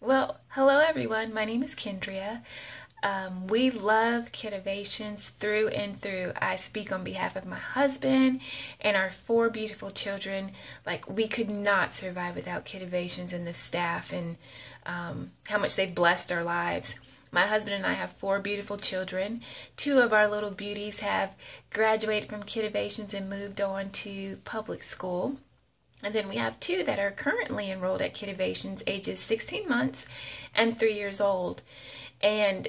Well, hello everyone. My name is Kendria. Um, we love Kidovations through and through. I speak on behalf of my husband and our four beautiful children. Like, we could not survive without Kidovations and the staff and um, how much they've blessed our lives. My husband and I have four beautiful children. Two of our little beauties have graduated from Kidovations and moved on to public school. And then we have two that are currently enrolled at Kidovations, ages 16 months and three years old. And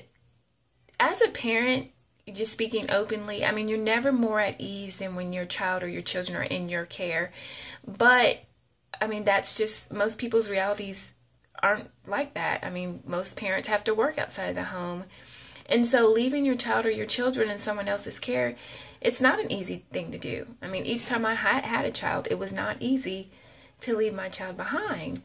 as a parent, just speaking openly, I mean, you're never more at ease than when your child or your children are in your care. But, I mean, that's just most people's realities aren't like that. I mean, most parents have to work outside of the home. And so leaving your child or your children in someone else's care it's not an easy thing to do. I mean, each time I had, had a child, it was not easy to leave my child behind.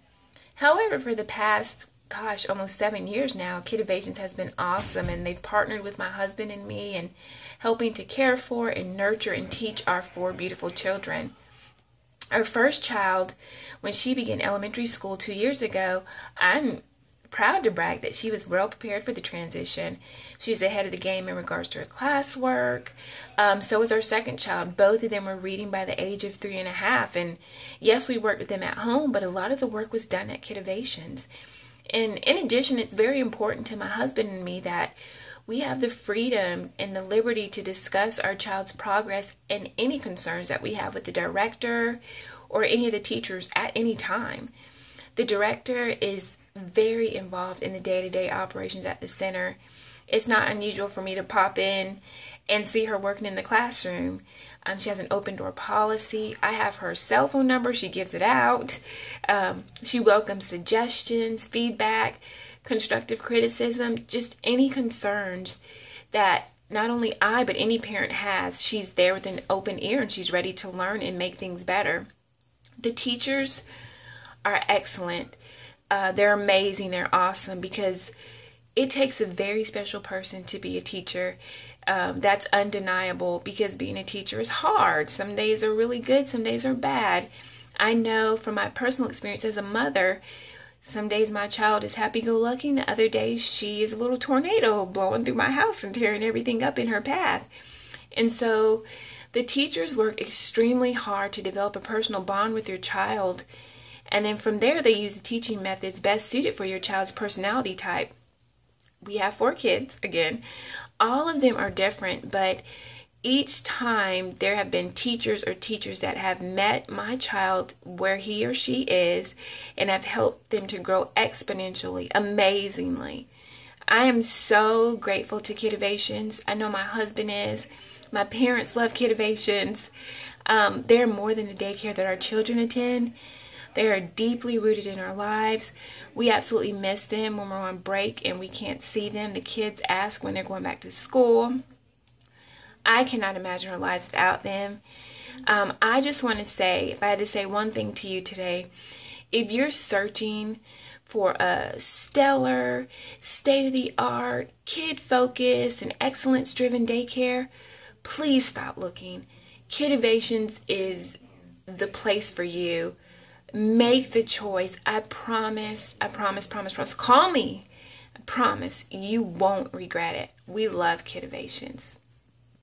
However, for the past, gosh, almost seven years now, Kidovations has been awesome, and they've partnered with my husband and me and helping to care for and nurture and teach our four beautiful children. Our first child, when she began elementary school two years ago, I'm proud to brag that she was well prepared for the transition. She was ahead of the game in regards to her classwork. Um, so was our second child. Both of them were reading by the age of three and a half. And yes, we worked with them at home, but a lot of the work was done at Kidovations. And in addition, it's very important to my husband and me that we have the freedom and the liberty to discuss our child's progress and any concerns that we have with the director or any of the teachers at any time. The director is very involved in the day to day operations at the center. It's not unusual for me to pop in and see her working in the classroom. Um, she has an open door policy. I have her cell phone number. She gives it out. Um, she welcomes suggestions, feedback, constructive criticism, just any concerns that not only I, but any parent has. She's there with an open ear and she's ready to learn and make things better. The teachers are excellent. Uh, they're amazing. They're awesome because it takes a very special person to be a teacher. Um, that's undeniable because being a teacher is hard. Some days are really good, some days are bad. I know from my personal experience as a mother, some days my child is happy go lucky, and the other days she is a little tornado blowing through my house and tearing everything up in her path. And so the teachers work extremely hard to develop a personal bond with your child. And then from there, they use the teaching methods best suited for your child's personality type. We have four kids, again all of them are different, but each time there have been teachers or teachers that have met my child where he or she is and have helped them to grow exponentially, amazingly. I am so grateful to Kidovations. I know my husband is. My parents love Kidovations. Um, they're more than the daycare that our children attend. They are deeply rooted in our lives. We absolutely miss them when we're on break and we can't see them. The kids ask when they're going back to school. I cannot imagine our lives without them. Um, I just want to say, if I had to say one thing to you today, if you're searching for a stellar, state of the art, kid focused, and excellence driven daycare, please stop looking. Kidovations is the place for you. Make the choice. I promise, I promise, promise, promise. Call me. I promise you won't regret it. We love Kidovations.